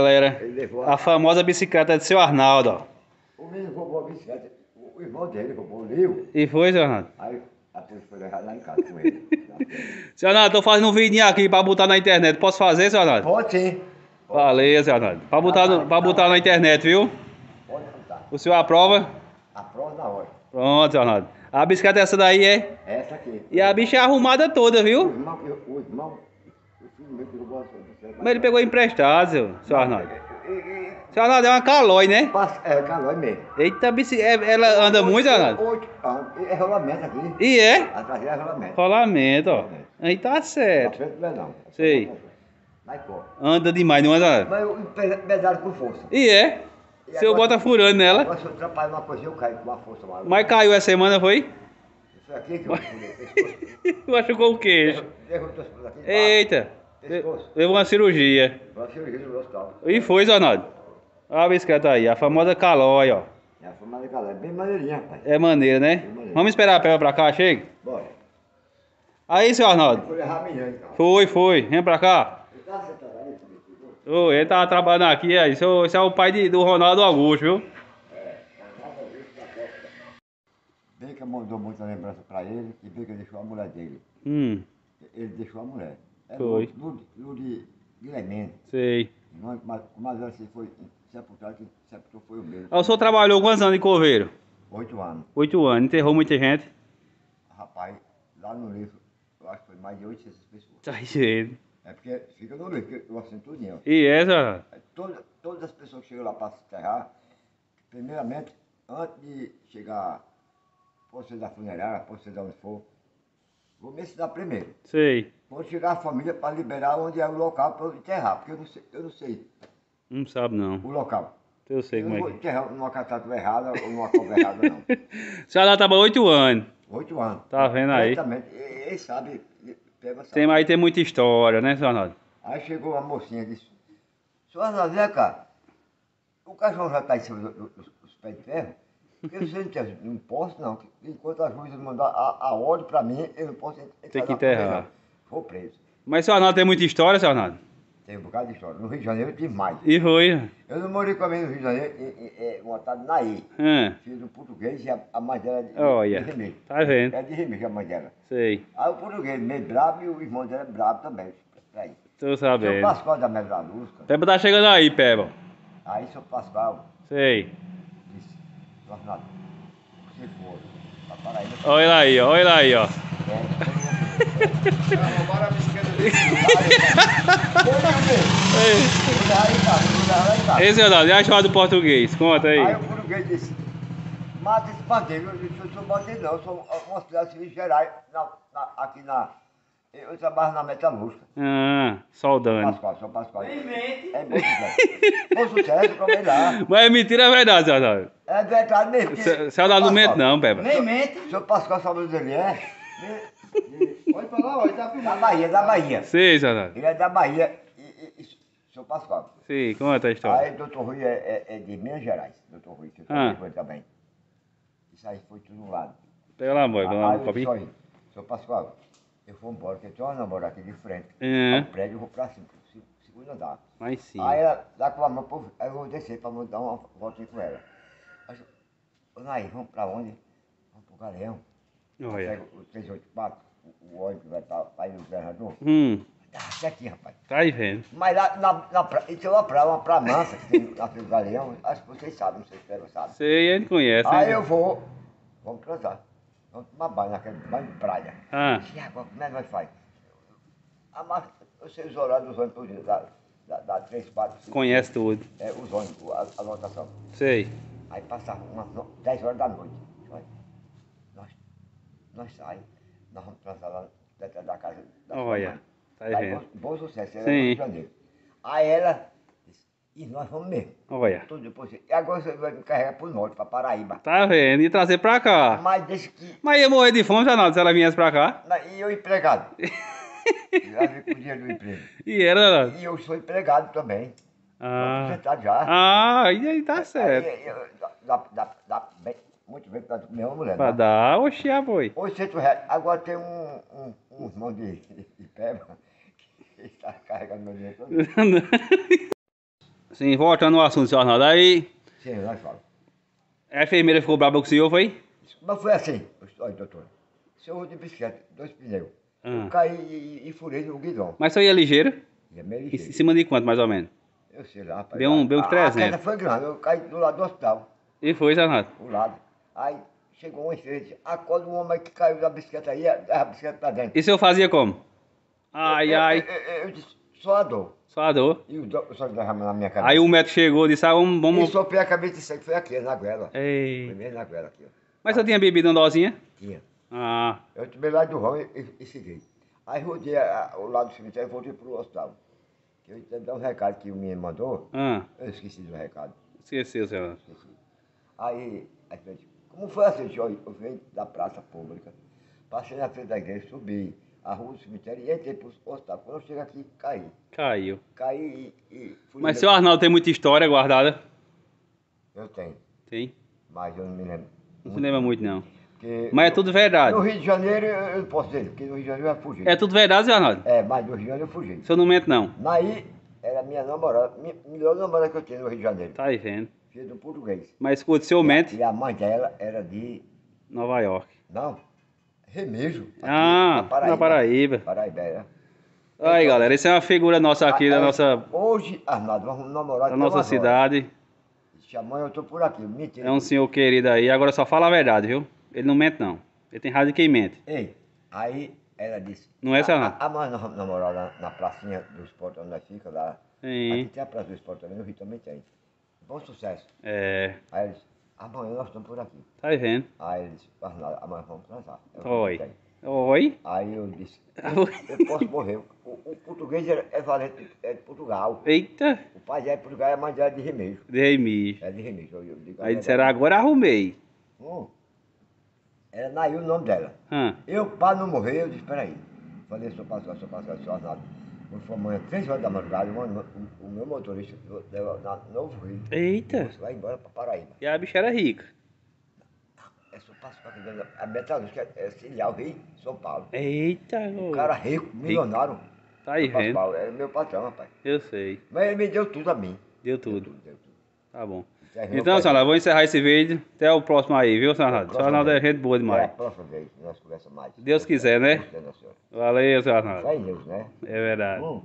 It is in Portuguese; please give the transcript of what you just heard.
Galera, levou a famosa bicicleta de seu Arnaldo, ó. O menino roubou a bicicleta, o o irmão dele roubou o Lio. E foi, seu Arnaldo? Aí a polícia foi levar lá em casa com ele. Seu Arnaldo, tô fazendo um vídeo aqui pra botar na internet. Posso fazer, seu Arnaldo? Pode sim. Valeu, seu Arnaldo. Pra botar, no- pra botar na internet, viu? Pode botar. O senhor aprova? Aprova na hora. Pronto, seu Arnaldo. A bicicleta é essa daí, é? Essa aqui. E a bicha é arrumada toda, O viu? irmão, o irmão, o filho meu que roubou a sua bicicleta. Mas ele pegou emprestado, seu, seu Arnaldo. E- e- e- Seu Arnaldo é uma calói, né? É, calói mesmo. Eita, bici... é- ela anda muito, Arnaldo? Oito anos. É rolamento aqui. E é? Atrás é rolamento. Rolamento, ó. Aí tá Na certo. frente não é não. Sei. Fora. Anda demais, não anda? Mas eu pe- pesaram com força. E é? E Seu agora- bota furando nela. Agora se eu atrapalhar uma coisinha, eu caio com uma força maior. Mas caiu essa semana, foi? Isso aqui que eu furei. Machucou o aqui. Eita. Pescoço. Levou uma cirurgia. Vai cirurgia no hospital. E foi, Zonaldo. Olha a bicicleta aí, a famosa calói, ó. É a de galera. Bem maneirinha, rapaz. É maneira, né? Vamos esperar a pega pra cá, chega. Bora. Aí, seu Arnaldo. Menina então. Foi, foi. Vem pra cá. Tá ali, filho. Ô, ele tava trabalhando aqui, aí. Esse é o, esse é o pai de- do Ronaldo Augusto, viu? Beca mandou muita lembrança pra ele e Beca deixou a mulher dele. Hum, Ele deixou a mulher. É Foi. Ludi, Ludi Guilhermene. sei. Mas, mas, se foi sepultada, quem sepultou foi o mesmo. O senhor trabalhou quantos anos de coveiro? Oito anos. Oito anos. Enterrou muita gente? Rapaz, lá no livro, eu acho que foi mais de 800 pessoas. Tá gente. É porque fica no livro, eu assino tudinho. ó. E essa? É, Toda, todas as pessoas que chegam lá para se enterrar, primeiramente, antes de chegar você da funerária, você da onde for, vou me ensinar primeiro. Sei. Quando chegar a família para liberar onde é o local para eu enterrar, porque eu não sei, eu não sei Não sabe não. o local. Eu sei eu como não é vou que enterrar numa catátua errada ou numa cobra errada, não. é. O senhor lá tava oito anos. Oito anos. Tá vendo aí? Exatamente. Ele sabe, pega sabe. Tem, aí tem muita história, né, seu Arnaldo? Aí chegou uma mocinha e disse, Senhor Arnaldo, vem cá, o cachorro já está em cima do- do- dos, dos pés de ferro? Porque você não, tem, não posso não, enquanto a juíza mandar a, a ordem para mim, eu não posso entrar Tem que enterrar. Vou preso. Mas seu Arnaldo tem muita história, seu Arnaldo? Tem um bocado de história. No Rio de Janeiro eu tive mais. E foi. Eu não morei com a minha no Rio de Janeiro, em- em- é, montado na I. Hã, Filho do português e a, a mãe dela é de, Olha. de Remir. tá vendo? É de Remir, a mãe dela. Sei. Aí o português meio brabo e o irmão dela é brabo também. Aí. Tô Seu sabendo. Pascoal da cara. Peba tá chegando aí, Peba. Aí seu Pascoal Sei. Disse, "Seu Arnaldo, se for pra Paraíba, Olha ele aí. Olha ele aí, ó. roubaram a bicicleta dele. Aí, cara, vou levar lá em casa. Ei, seu Arnaldo, e a história do português? Conta aí. Aí o português disse, mata esse bandeiro. Eu disse, eu sou bandeiro não, eu sou um auxiliar de serviço gerais na, na, aqui na... Eu trabalho na metalúrgica. Ah, soldando. Pascoal, sou Pascoal. É bom sucesso. Bom sucesso, provei lá. Mas é mentira, é verdade, seu Arnaldo. É verdade mesmo. Seu seu Arnaldo não mente não, Peba. Nem mente. Seu Pascoal, sabe onde ele é? De- de- Pode falar, ele tá Da. Bahia, da Bahia. Sei, seu Arnaldo. Ele é da Bahia e, e, e seu Pascoal. Sei, conta a história. Aí doutor Rui é, é, é de Minas Gerais, doutor Rui, que eu Ah. com ele também. Isso aí foi tudo um lado. Pega lá, um eu disse, copinho. olha, seu Pascoal, eu vou embora, porque eu tenho uma namorada aqui de frente. É. Ao prédio, eu vou pra cima, pro se- segundo andar. Mas sim. Aí ela dá com a mão, pro- aí eu vou descer pra dar uma voltinha com ela. Aí eu, ô Naí, vamos pra onde? Vamos pro Galeão. Olha. Pega o 384, o, o ônibus que vai pra, pra ir no governador. Hum, Tá certinho, rapaz. tá aí vendo. Mas lá na, na praia, tem uma praia, uma praia mansa que tem na Frente do Galeão, acho que vocês sabem, não sei se pega, sabe. Sei, gente conhece. Aí né? eu vou, vamos transar. Tomar banho naquele banho de praia. Ah, E agora, como é que nós faz? A marca, eu sei os horários dos ônibus todos, dá, dá, dá 3, 4, 5. conhece tudo. É, os ônibus, a, a lotação. Sei. Aí passa umas no- 10 horas da noite. Nós, nós saímos, nós vamos transar lá dentro da casa da Olha, mãe. tá vendo. Bom, bom sucesso, era Sim. de Janeiro. Aí ela e nós vamos mesmo. Olha. Tudo depois. E agora você vai me carregar pro norte, pra Paraíba. Tá vendo? E trazer pra cá. Mas deixa que. Mas ia morrer de fome, Arnaldo, se ela viesse pra cá. E eu empregado. já vi com o dinheiro do emprego. E era. E eu sou empregado também. Ah. aposentado já. Ah, e aí tá certo. Aí, eu- dá, dá, dá bem, muito bem pra minha mulher. Pra né? dar, oxi, boi. 800 reais. Agora tem um, um, um irmão de, de peba que está carregando meu dinheiro todo. Sim, voltando ao assunto, seu Arnaldo. Aí, Sim, nós falamos. a enfermeira ficou brava com o senhor, foi? Mas foi assim, olha, doutor. Se eu vou de bicicleta, dois pneus. Ah. Eu caí e, e furei no guidão. Mas senhor ia ligeiro? E é meio Em ligeiro. cima de quanto, mais ou menos? Eu sei lá, rapaz. Deu um- deu uns A- A 300. queda foi grande, eu caí do lado do hospital, E foi, seu Arnaldo? do lado. Aí chegou um enfermeiro acorda um homem que caiu da bicicleta aí, a bicicleta pra dentro. E o senhor fazia como? Ai, eu, ai, Eu, eu, eu disse, só a dor. só a dor. E o do- só na minha cabeça. Aí o médico chegou e disse, ah, vamos... E vamos... soprei a cabeça e disse que foi aqui, na goela. Foi Ei. mesmo na goela aqui, ó. Mas eu tinha bebido uma dosinha? Tinha. Ah, Eu tomei lá do rão e, e, e segui. Aí rodei a- a- o lado do cemitério e voltei pro hospital. Eu ia dar um recado que o menino mandou, ah, eu esqueci do recado. esqueceu, Arnaldo. Esqueci. Aí, aí eu disse, como foi assim? "Olha, eu venho da praça pública, passei na frente da igreja, subi a rua do cemitério e entrei pro hospital. Quando eu chego aqui, caí. Caiu. Caí e, e fui... Mas seu Arnaldo tem muita história guardada? Eu tenho, Tem. mas eu não me lembro. Não se lembra muito, não. Porque Mas é tudo verdade. No Rio de Janeiro eu eu não posso dizer, porque no Rio de Janeiro eu fugi. É tudo verdade, seu Arnaldo? É, mas no Rio de Janeiro eu fugi. O senhor não mente, não. Naí era minha namorada, minha melhor namorada que eu tinha no Rio de Janeiro. Tá aí vendo. Filha do português. Mas escuta, o senhor mente. E a mãe dela era de. Nova York. Não, Remejo. aqui, Ah, na Paraíba. Paraíba, é. Aí, galera, essa é uma figura nossa aqui da Aí, nossa, Hoje, Arnaldo, vamos namorar da nossa cidade. A mãe, eu tô por aqui. Mentira. É um senhor querido aí. Agora só fala a verdade, viu? Ele não mente, não. Ele tem de quem mente. Ei, aí ela disse. Não é, a, a, a mãe nós vamos namorar na, na pracinha do esporte onde nós fica lá. Sim. Aqui tem a praça do esporte também, no Rio também tem. Bom sucesso. É. Aí ela disse, amanhã nós estamos por aqui. Tá vendo? Aí ele disse, Arnaldo, amanhã vamos transar. Eu Oi. falei, Oi? Aí eu disse, eu, eu posso morrer. O, o português é, é valente, é de Portugal. Eita. O pai é de Portugal e a mãe dela é de Remejo. Dei mijo. É de Remejo. Eu, eu digo, Aí disseram, agora arrumei. Hum. Era Naí o nome dela. Hã? Eu, para não morrer, eu disse, peraí. Falei, sou pastor, sou pastor, sou Arnaldo. Quando foi amanhã, três horas da madrugada, o, meu motorista leva na Novo Rio. Eita. Vai embora para Paraíba. E a bicha era rica. É só aqui dentro. A metalúrgica é filial Rio, São Paulo. Eita. Um cara rico, milionário. Tá aí vendo? Era meu patrão, rapaz. Eu sei. Mas ele me deu tudo a mim. Deu Deu tudo. tudo, deu tudo. Tá bom. Então, senhora, vou encerrar esse vídeo. Até o próximo aí, viu, senhor Arnaldo? Senhor Arnaldo é gente boa Até a demais. próxima vez, nós conversamos mais. Deus quiser, né? Valeu, senhor Arnaldo. Fé em Deus, né? É verdade. Hum.